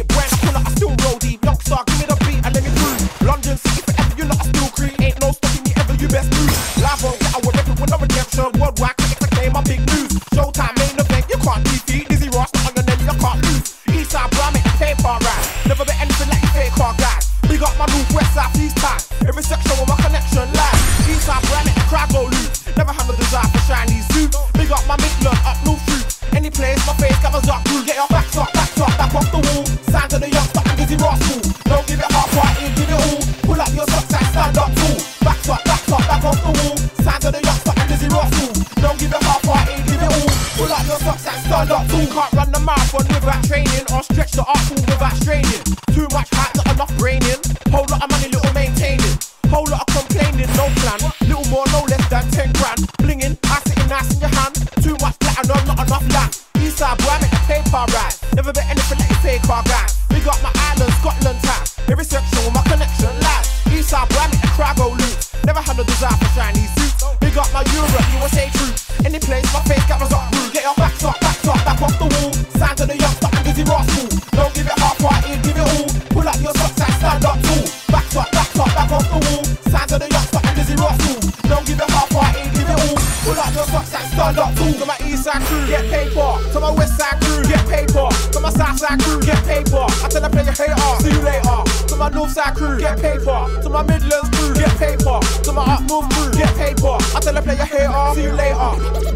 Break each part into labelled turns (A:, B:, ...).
A: it brand. I pull up, I still roll deep. Youngstar, give me the beat and let me prove. London City forever, you lot are still creep. Ain't no stopping me ever, you best move. Live on, yeah, I will rip it with no redemption. Worldwide. Place, my face covers up. Crew, get your backs up, backs up, back off the wall. Sign to the and Dizzee Rascal. Don't give it half right, give it all. Pull up your socks and stand up tall. Backs up, backs up, back off the wall. Sign to the and Dizzee Rascal. Don't give it half right, give it all. Pull up your socks and stand up tall. Can't run the marathon without training or stretch the arc without straining. Too much hype, not enough braining. Whole lot of money, little maintaining. Whole lot of complaining, no plan. Little more, no less than 10 grand. Blinging, I sitting nice in your hand. Too much platinum, not enough land. Eastside boy, I make a paper ride. Never bet anything like you fake car guy. Big up my island, Scotland time. Every section with my connection live. Eastside boy, I make the crowd go loose. Never had no desire for shiny suits. Big up my Europe, USA troops. Any place, my face cameras up through. Get your backs up, backs up, back off the wall. Sign to the youngster and Dizzee fool. Don't give it half right, give it all. Pull up your socks and stand up tall. Backs up, backs up, back off the wall. Sign to the youngster and Dizzee fool. Don't give it half right, give it all. Pull up your socks stand up tall. To my east side crew, get paper. To my west side crew, get paper. To my south side crew, get paper. I tell the player, hey, uh, see you later. To my north side crew, get paper. To my Midlands crew, get paper. To my up north crew, get paper. I tell the player, hey, uh, see you later.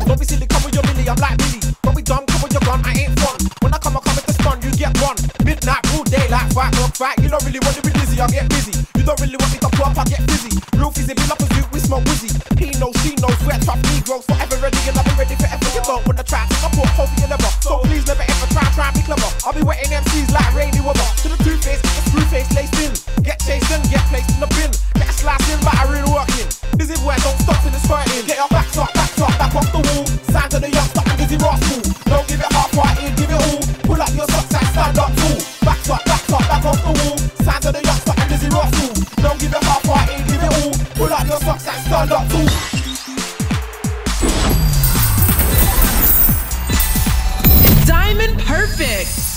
A: Don't be silly, come with your milli, I'm like Billy. Don't be dumb, come with your gun, I ain't fun. When I come, I come with the stun, you get one. Midnight, rule daylight, fight, dog fight. You don't really want to be busy, I get busy. You don't really want me to pop, I get busy. Real fizzy, build up a suit, we smoke wizzy. He knows, she knows, tough Negroes, forever ready, and I'll be ready forever. You don't wanna try, I put hope you never. So please never ever try, try and be clever. I'll be wetting MCs like rainy weather. To the two face, the screw face laced in. Get chased and get placed in the bin. Get a slice in, but I really working. Busy boy, don't stop till it's hurting. Get your backs up, backs up, back off the wall. Sign to the youngster Perfect.